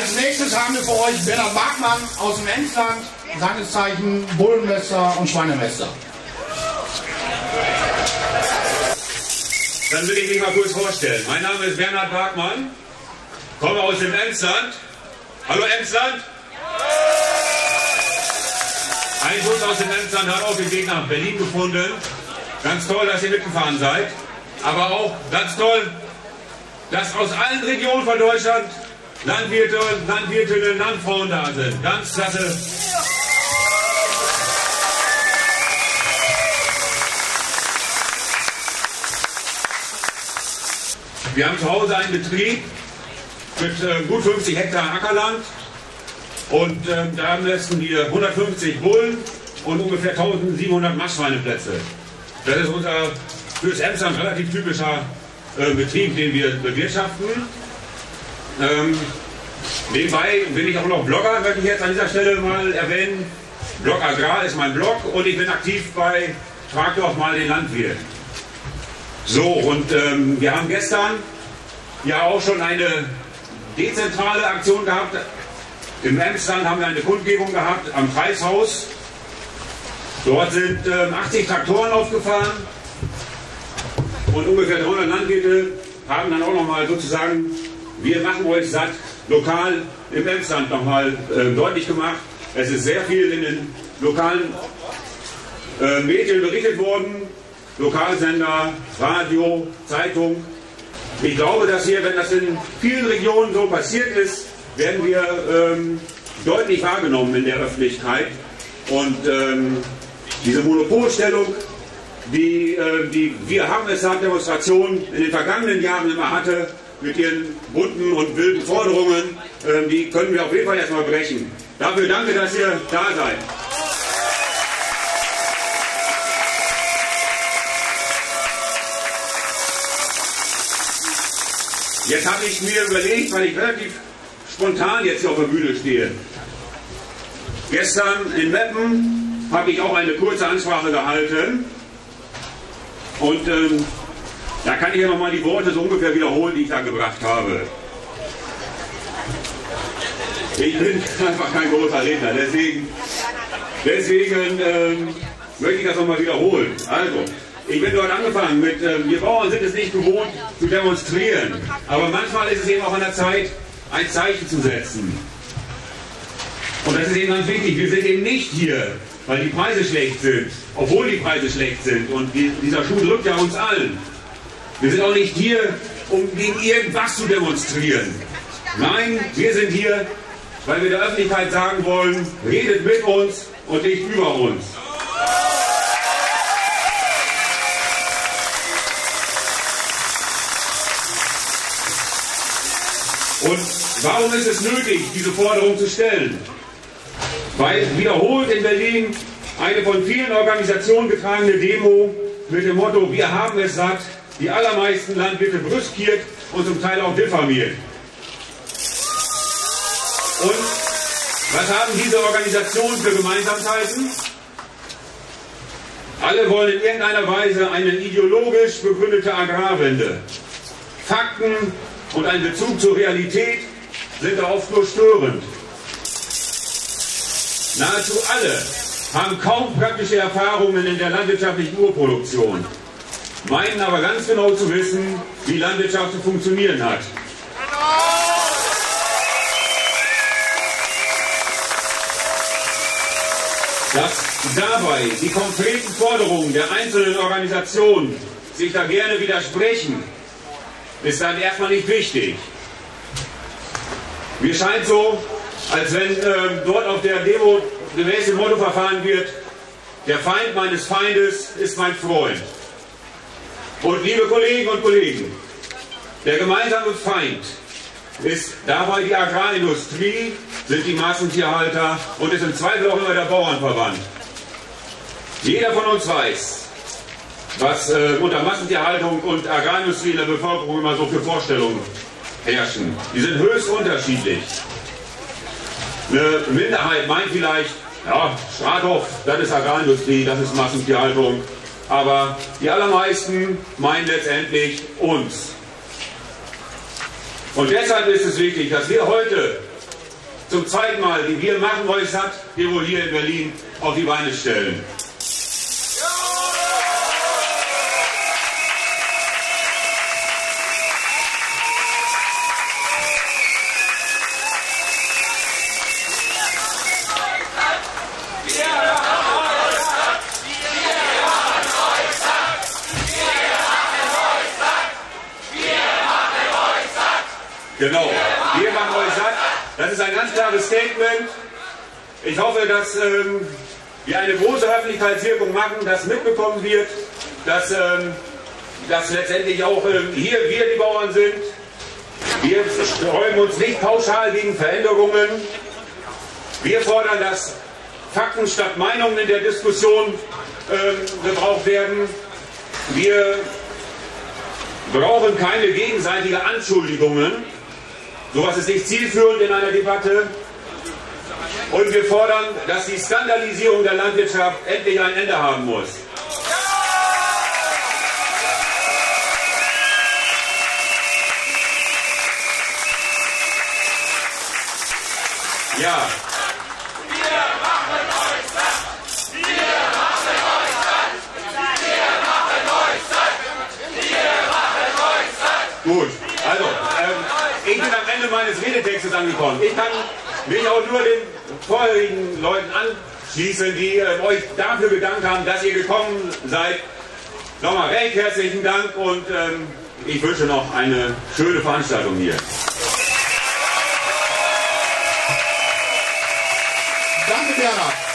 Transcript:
Als nächstes haben wir für euch Bernhard Markmann aus dem Emsland, seines Zeichen Bullenmesser und Schweinemesser. Dann will ich mich mal kurz vorstellen. Mein Name ist Bernhard Barkmann, komme aus dem Emsland. Hallo Emsland! Ein Bus aus dem Emsland hat auch den Weg nach Berlin gefunden. Ganz toll, dass ihr mitgefahren seid. Aber auch ganz toll, dass aus allen Regionen von Deutschland Landwirte, Landwirtinnen, Landfrauen da sind. Ganz klasse. Wir haben zu Hause einen Betrieb mit äh, gut 50 Hektar Ackerland und äh, da messen wir 150 Bullen und ungefähr 1700 Maschschweineplätze. Das ist unser fürs Emsland relativ typischer äh, Betrieb, den wir bewirtschaften. Ähm, nebenbei bin ich auch noch Blogger, möchte ich jetzt an dieser Stelle mal erwähnen. Blog Agrar ist mein Blog und ich bin aktiv bei Frag doch mal den Landwirt. So, und ähm, wir haben gestern ja auch schon eine dezentrale Aktion gehabt. Im Emsland haben wir eine Kundgebung gehabt am Preishaus. Dort sind ähm, 80 Traktoren aufgefahren und ungefähr 300 Landwirte haben dann auch nochmal sozusagen, wir machen euch satt, lokal im Emsland nochmal äh, deutlich gemacht. Es ist sehr viel in den lokalen äh, Medien berichtet worden, Lokalsender, Radio, Zeitung. Ich glaube, dass hier, wenn das in vielen Regionen so passiert ist, werden wir ähm, deutlich wahrgenommen in der Öffentlichkeit. Und ähm, diese Monopolstellung, die, äh, die wir haben es an Demonstrationen in den vergangenen Jahren immer hatte, mit ihren bunten und wilden Forderungen, äh, die können wir auf jeden Fall erstmal brechen. Dafür danke, dass ihr da seid. Jetzt habe ich mir überlegt, weil ich relativ spontan jetzt hier auf der Bühne stehe. Gestern in Meppen habe ich auch eine kurze Ansprache gehalten. Und ähm, da kann ich ja nochmal die Worte so ungefähr wiederholen, die ich da gebracht habe. Ich bin einfach kein großer Redner, deswegen, deswegen ähm, möchte ich das nochmal wiederholen. Also, ich bin dort angefangen mit, äh, wir Bauern sind es nicht gewohnt zu demonstrieren, aber manchmal ist es eben auch an der Zeit, ein Zeichen zu setzen. Und das ist eben ganz wichtig, wir sind eben nicht hier, weil die Preise schlecht sind, obwohl die Preise schlecht sind und die, dieser Schuh drückt ja uns allen. Wir sind auch nicht hier, um gegen irgendwas zu demonstrieren. Nein, wir sind hier, weil wir der Öffentlichkeit sagen wollen, redet mit uns und nicht über uns. Und warum ist es nötig, diese Forderung zu stellen? Weil wiederholt in Berlin eine von vielen Organisationen getragene Demo mit dem Motto, wir haben es satt, die allermeisten Landwirte brüskiert und zum Teil auch diffamiert. Und was haben diese Organisationen für Gemeinsamkeiten? Alle wollen in irgendeiner Weise eine ideologisch begründete Agrarwende. Fakten und ein Bezug zur Realität sind oft nur störend. Nahezu alle haben kaum praktische Erfahrungen in der landwirtschaftlichen Urproduktion, meinen aber ganz genau zu wissen, wie Landwirtschaft zu funktionieren hat. Dass dabei die konkreten Forderungen der einzelnen Organisationen sich da gerne widersprechen, ist dann erstmal nicht wichtig. Mir scheint so, als wenn äh, dort auf der Demo gemäß dem Motto verfahren wird, der Feind meines Feindes ist mein Freund. Und liebe Kollegen und Kollegen, der gemeinsame Feind ist dabei die Agrarindustrie, sind die Massentierhalter und ist im Zweifel auch immer der Bauernverband. Jeder von uns weiß, was äh, unter Massentierhaltung und Agrarindustrie in der Bevölkerung immer so für Vorstellungen herrschen. Die sind höchst unterschiedlich. Eine Minderheit meint vielleicht, ja, Strathoff, das ist Agrarindustrie, das ist Massentierhaltung. Aber die allermeisten meinen letztendlich uns. Und deshalb ist es wichtig, dass wir heute zum zweiten Mal, die wir machen satt, hier wohl hier in Berlin auf die Beine stellen. Genau, wir machen euch satt. Das ist ein ganz klares Statement. Ich hoffe, dass ähm, wir eine große Öffentlichkeitswirkung machen, dass mitbekommen wird, dass, ähm, dass letztendlich auch ähm, hier wir die Bauern sind. Wir räumen uns nicht pauschal gegen Veränderungen. Wir fordern, dass Fakten statt Meinungen in der Diskussion ähm, gebraucht werden. Wir brauchen keine gegenseitige Anschuldigungen. Sowas ist nicht zielführend in einer Debatte. Und wir fordern, dass die Skandalisierung der Landwirtschaft endlich ein Ende haben muss. Ja. Wir machen euch satt. Wir machen euch satt. Wir machen euch satt. Wir machen euch satt. Gut, also, ähm, ich bin am Ende meines Redetextes angekommen. Ich kann mich auch nur den vorherigen Leuten anschließen, die äh, euch dafür gedankt haben, dass ihr gekommen seid. Nochmal recht herzlichen Dank und ähm, ich wünsche noch eine schöne Veranstaltung hier. Danke, Bernhard.